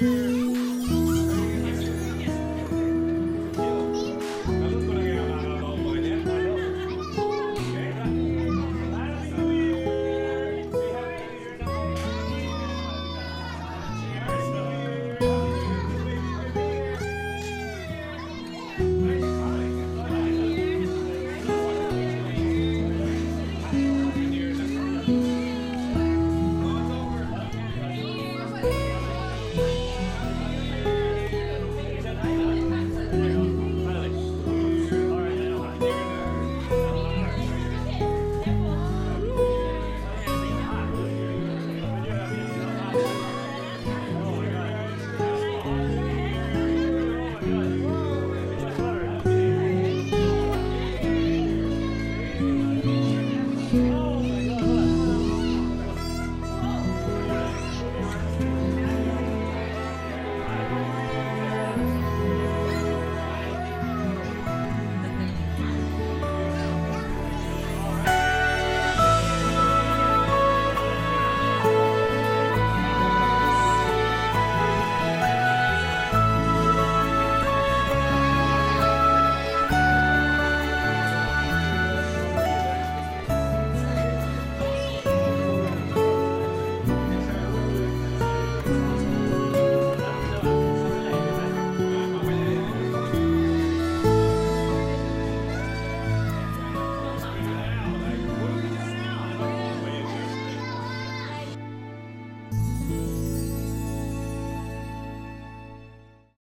Mm-hmm.